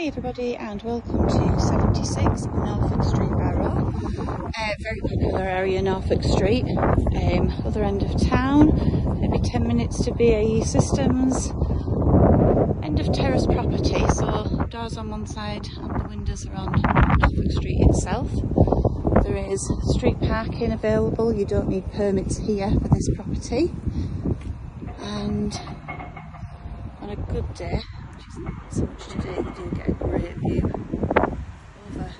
Hi everybody and welcome to 76 Norfolk Street Barrow. Uh, very popular area Norfolk Street, um, other end of town, maybe 10 minutes to BAE Systems. End of terrace property, so doors on one side and the windows are on Norfolk Street itself. There is street parking available, you don't need permits here for this property. And on a good day, so much today. You do get a great view over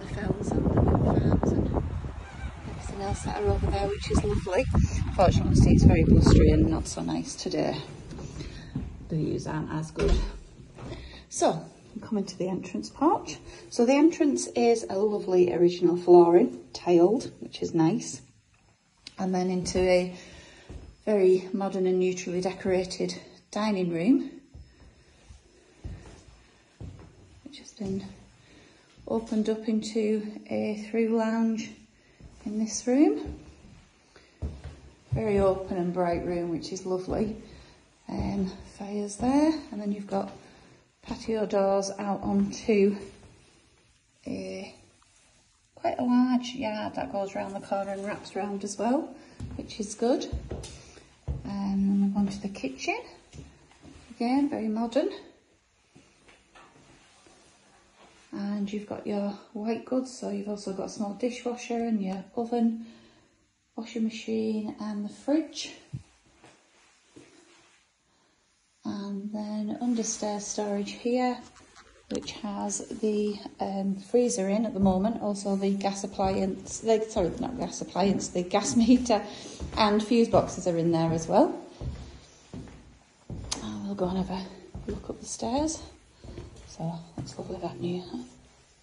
the fells and the wind farms and everything else that are over there, which is lovely. Fortunately, it's very blustery and not so nice today. The views aren't as good. So, I'm coming to the entrance porch. So the entrance is a lovely original flooring, tiled, which is nice. And then into a very modern and neutrally decorated dining room just been opened up into a through lounge in this room. Very open and bright room, which is lovely. Um, fires there, and then you've got patio doors out onto a quite a large yard that goes around the corner and wraps around as well, which is good. And then move on to the kitchen. Again, very modern. And you've got your white goods so you've also got a small dishwasher and your oven washing machine and the fridge. And then understairs storage here which has the um, freezer in at the moment also the gas appliance the, sorry not gas appliance the gas meter and fuse boxes are in there as well. We'll go and have a look up the stairs so that's lovely that new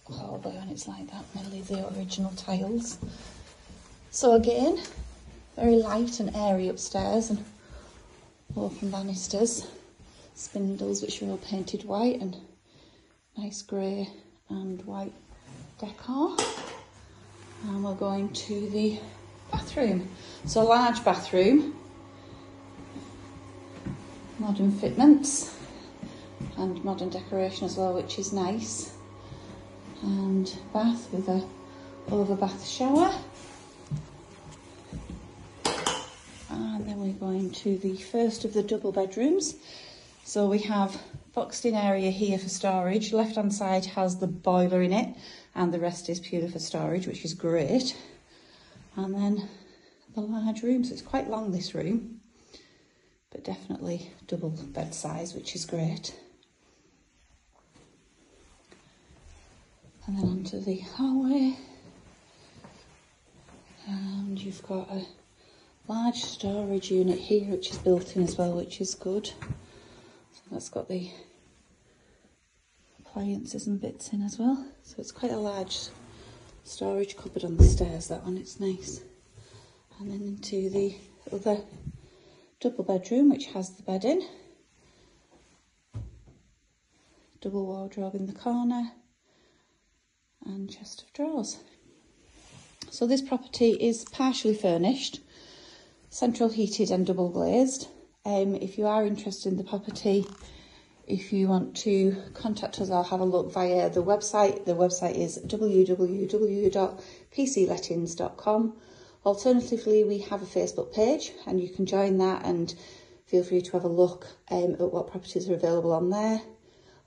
hallway when it's like that, mainly the original tiles. So again, very light and airy upstairs and open banisters, spindles which are all painted white and nice grey and white decor. And we're going to the bathroom. So a large bathroom, modern fitments and modern decoration as well, which is nice. And bath with a over bath shower. And then we're going to the first of the double bedrooms. So we have boxed in area here for storage. Left hand side has the boiler in it and the rest is purely for storage, which is great. And then the large room, so it's quite long this room, but definitely double bed size, which is great. And then onto the hallway and you've got a large storage unit here which is built in as well which is good. So that's got the appliances and bits in as well. So it's quite a large storage cupboard on the stairs that one. It's nice. And then into the other double bedroom which has the bed in. Double wardrobe in the corner and chest of drawers. So this property is partially furnished, central heated and double glazed. Um, if you are interested in the property, if you want to contact us or have a look via the website, the website is www.pclettings.com. Alternatively, we have a Facebook page and you can join that and feel free to have a look um, at what properties are available on there.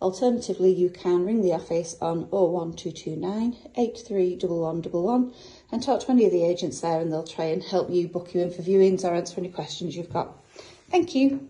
Alternatively, you can ring the office on 01229 831111 and talk to any of the agents there and they'll try and help you book you in for viewings or answer any questions you've got. Thank you.